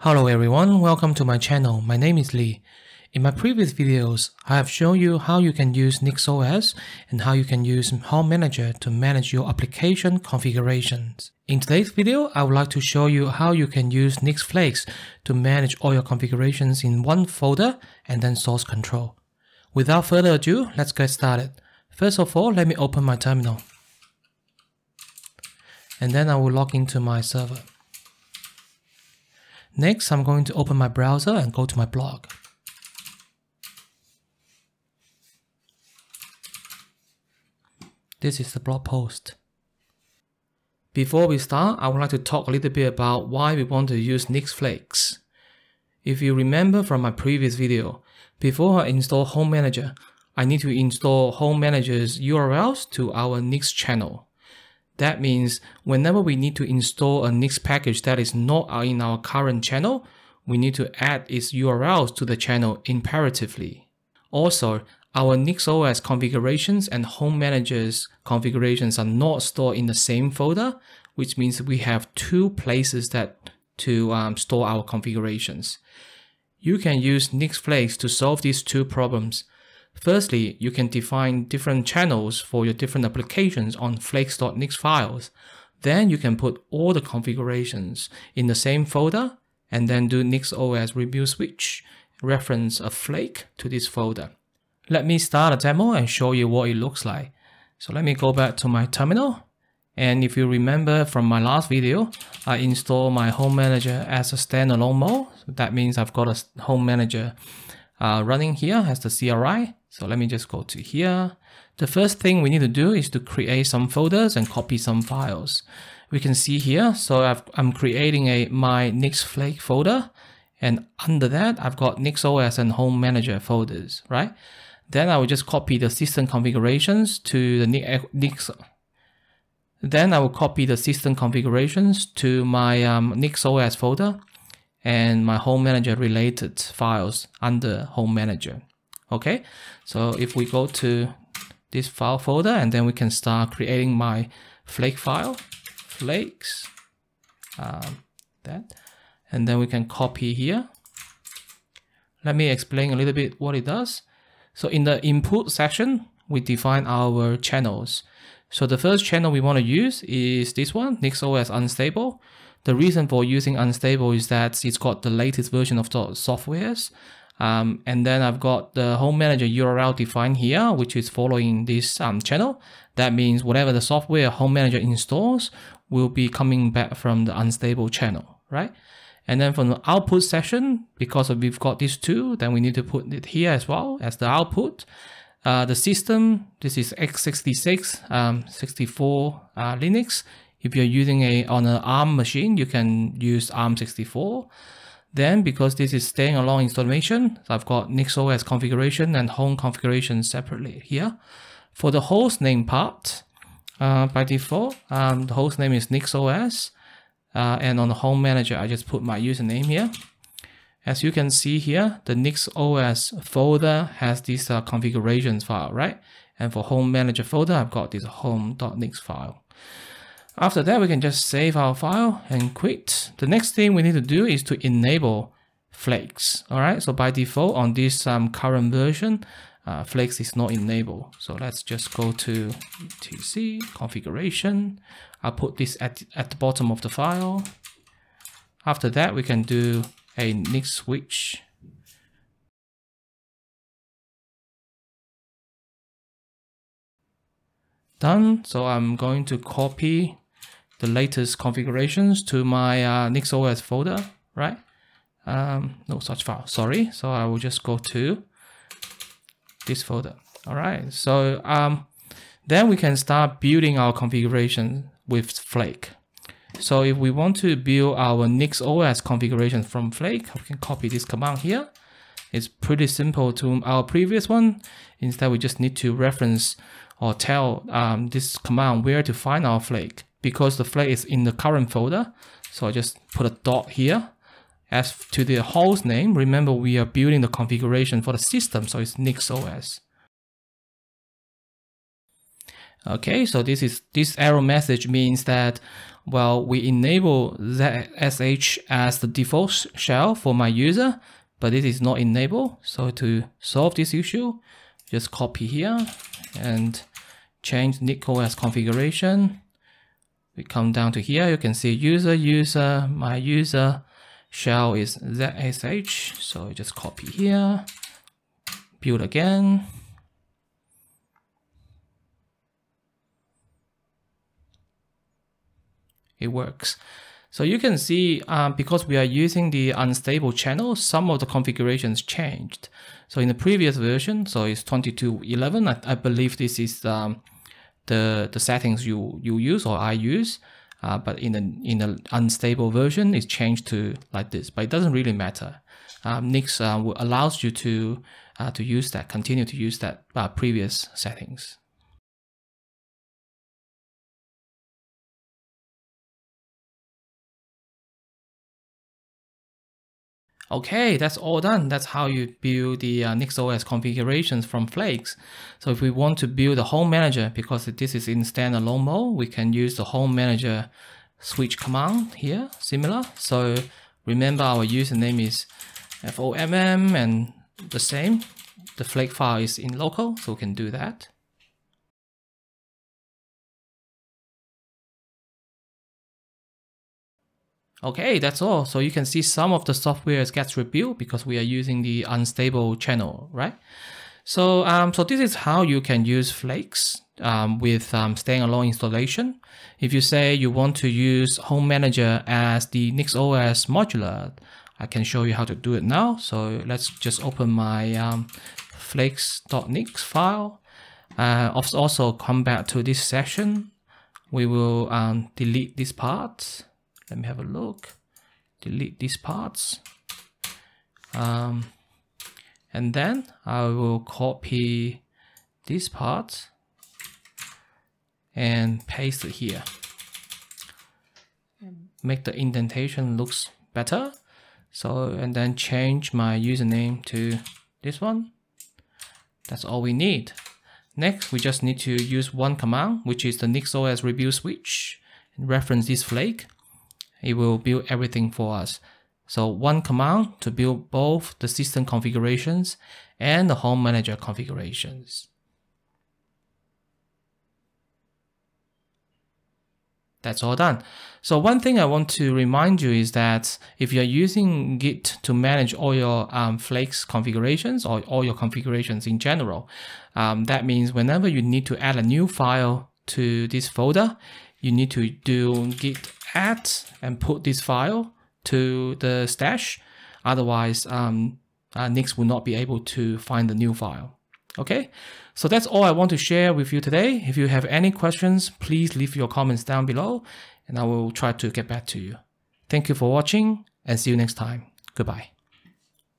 Hello everyone, welcome to my channel. My name is Lee. In my previous videos, I have shown you how you can use NixOS and how you can use Home Manager to manage your application configurations. In today's video, I would like to show you how you can use NixFlakes to manage all your configurations in one folder and then source control. Without further ado, let's get started. First of all, let me open my terminal. And then I will log into my server. Next, I'm going to open my browser and go to my blog. This is the blog post. Before we start, I would like to talk a little bit about why we want to use NixFlakes. If you remember from my previous video, before I install Home Manager, I need to install Home Manager's URLs to our Nix channel. That means whenever we need to install a Nix package that is not in our current channel, we need to add its URLs to the channel imperatively. Also, our NixOS configurations and Home Manager's configurations are not stored in the same folder, which means we have two places that to um, store our configurations. You can use NixFlakes to solve these two problems. Firstly, you can define different channels for your different applications on flakes.nix files. Then you can put all the configurations in the same folder and then do NixOS rebuild switch, reference a flake to this folder. Let me start a demo and show you what it looks like. So let me go back to my terminal. And if you remember from my last video, I installed my Home Manager as a standalone mode. That means I've got a Home Manager uh, running here as the CLI. So let me just go to here. The first thing we need to do is to create some folders and copy some files. We can see here, so i am creating a my NixFlake folder and under that I've got NixOS and Home Manager folders, right? Then I will just copy the system configurations to the Nix. Then I will copy the system configurations to my um, NixOS folder and my home manager related files under home manager. Okay, so if we go to this file folder and then we can start creating my flake file, flakes, um, that, and then we can copy here. Let me explain a little bit what it does. So in the input section, we define our channels. So the first channel we want to use is this one, NixOS Unstable. The reason for using unstable is that it's got the latest version of the softwares. Um, and then I've got the home manager URL defined here, which is following this um, channel. That means whatever the software home manager installs will be coming back from the unstable channel, right? And then from the output section, because we've got these two, then we need to put it here as well as the output. Uh, the system, this is x86, um, 64 uh, Linux. If you're using a on an ARM machine, you can use ARM64. Then because this is standalone installation, I've got NixOS configuration and home configuration separately here. For the host name part, uh, by default, um, the host name is NixOS. Uh, and on the home manager, I just put my username here. As you can see here, the NixOS folder has this uh, configurations file, right? And for home manager folder, I've got this home.nix file. After that, we can just save our file and quit. The next thing we need to do is to enable Flakes. All right, so by default on this um, current version, uh, Flakes is not enabled. So let's just go to etc configuration. I'll put this at, at the bottom of the file. After that, we can do a Nix switch done. So I'm going to copy the latest configurations to my uh, NixOS folder, right? Um, no such file, sorry. So I will just go to this folder. All right, so um, then we can start building our configuration with Flake. So if we want to build our NixOS configuration from Flake, we can copy this command here. It's pretty simple to our previous one. Instead, we just need to reference or tell um, this command where to find our Flake because the flake is in the current folder. So I just put a dot here. As to the host name, remember we are building the configuration for the system, so it's NixOS. Okay, so this is this error message means that well we enable ZSH as the default shell for my user, but it is not enabled. So to solve this issue, just copy here and change NixOS configuration. We come down to here, you can see user, user, my user shell is ZSH. So just copy here, build again. it works. So you can see um, because we are using the unstable channel, some of the configurations changed. So in the previous version, so it's 22.11, I, I believe this is um, the, the settings you, you use or I use. Uh, but in the in the unstable version, it's changed to like this. But it doesn't really matter. Um, Nix uh, allows you to uh, to use that, continue to use that uh, previous settings. Okay, that's all done. That's how you build the uh, NixOS configurations from Flakes. So if we want to build a home manager, because this is in standalone mode, we can use the home manager switch command here, similar. So remember our username is FOMM and the same. The Flake file is in local, so we can do that. Okay, that's all. So you can see some of the software gets rebuilt because we are using the unstable channel, right? So, um, so this is how you can use Flakes um, with um, standalone installation. If you say you want to use Home Manager as the NixOS modular, I can show you how to do it now. So let's just open my um, flakes.nix file. Uh, also come back to this section. We will um, delete this part let me have a look. Delete these parts. Um, and then I will copy this part and paste it here. Make the indentation looks better. So and then change my username to this one. That's all we need. Next we just need to use one command which is the NixOS rebuild switch and reference this flake it will build everything for us. So one command to build both the system configurations and the home manager configurations. That's all done. So one thing I want to remind you is that if you're using Git to manage all your um, Flakes configurations or all your configurations in general, um, that means whenever you need to add a new file to this folder, you need to do git add and put this file to the stash. Otherwise, um, uh, Nix will not be able to find the new file. Okay, so that's all I want to share with you today. If you have any questions, please leave your comments down below and I will try to get back to you. Thank you for watching and see you next time. Goodbye.